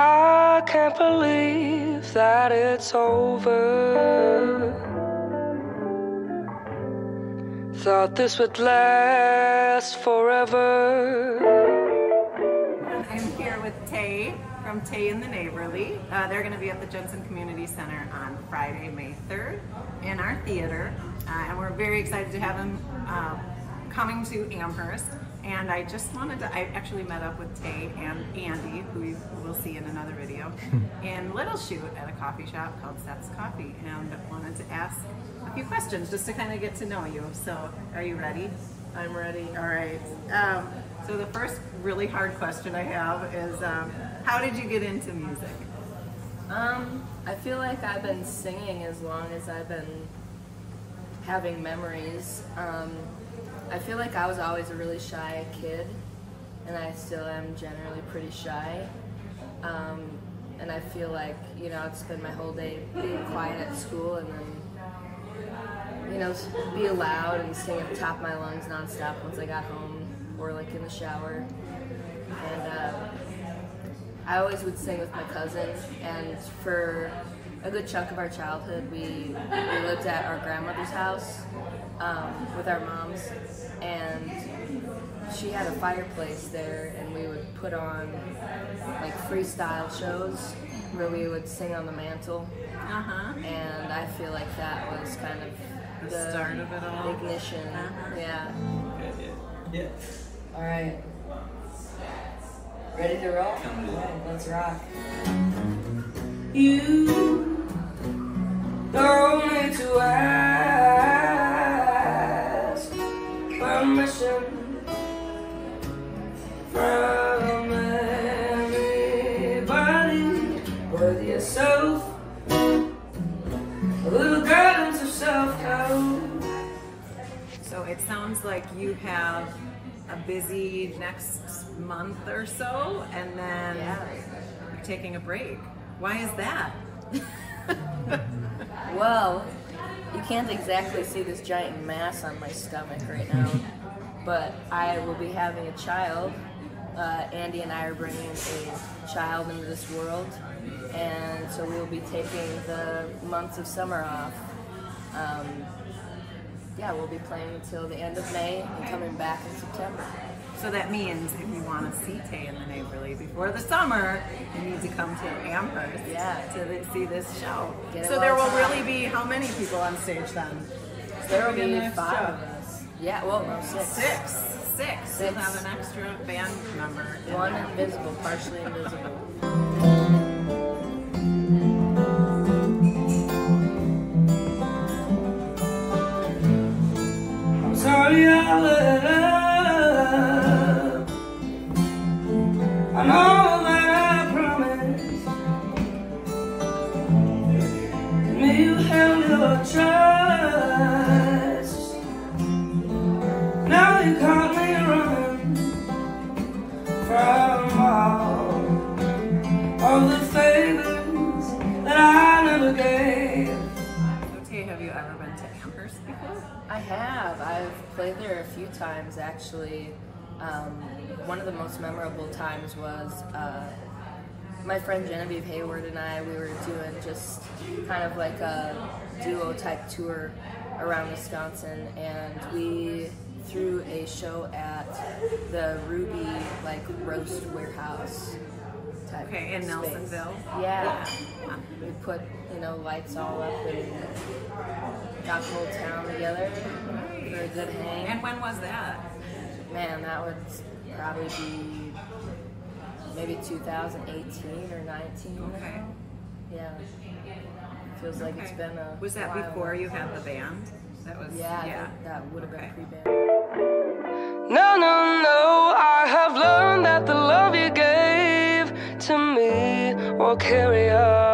I can't believe that it's over. Thought this would last forever. I'm here with TAE from TAE in the Neighborly. Uh, they're going to be at the Jensen Community Center on Friday, May 3rd in our theater. Uh, and we're very excited to have them uh, coming to Amherst. And I just wanted to, I actually met up with TAE and Andy, who we will see in another video, in Little Chute at a coffee shop called Seth's Coffee. And wanted to ask a few questions just to kind of get to know you. So, are you ready? I'm ready. All right. Um, so the first really hard question I have is, um, how did you get into music? Um, I feel like I've been singing as long as I've been having memories. Um, I feel like I was always a really shy kid, and I still am generally pretty shy. Um, and I feel like, you know, I'd spend my whole day being quiet at school and then, you know, be loud and sing at the top of my lungs nonstop once I got home or like in the shower. And uh, I always would sing with my cousin, and for a good chunk of our childhood, we, we lived at our grandmother's house um, with our moms, and she had a fireplace there, and we would put on like freestyle shows where we would sing on the mantle, Uh-huh. and I feel like that was kind of The start of it all. ignition. Uh-huh. Yeah. Yeah. All right. Ready to roll? All right, let's rock. You don't need to ask permission from anybody but yourself. A little guidance of self-help. So it sounds like you have a busy next month or so, and then you're taking a break. Why is that? Well, you can't exactly see this giant mass on my stomach right now, but I will be having a child. Uh, Andy and I are bringing a child into this world, and so we'll be taking the months of summer off. Um, yeah, we'll be playing until the end of May and coming back in September. So that means if you want to see TAE in the Neighborly before the summer, you need to come to Amherst Yeah. to th- see this show. Get so there will hot. really be how many people on stage then? There will Bring the be five show. of us. Yeah, well, no, six. Six. Six. You'll have an extra band member. One there. invisible, partially invisible. I'm sorry I let I know that I promised. Me you held your trust. Now you caught me running from all, all the favors that I never gave. So TAE, have you ever been to Amherst before? I have. I've played there a few times actually. Um, one of the most memorable times was uh, my friend Genevieve Hayward and I. We were doing just kind of like a duo type tour around Wisconsin, and we threw a show at the Ruby like roast warehouse. Type Okay, in space. Nelsonville? Yeah. We put you know lights all up and got the whole town together for a good hang. And when was that? Man, that would probably be maybe 2018 or 19. Okay. Yeah. Feels like it's Okay. been a. Was that while. before you had the band? That was Yeah, yeah. That, that would have Okay. been pre-band. No, no, no, I have learned that the love you gave to me will carry us.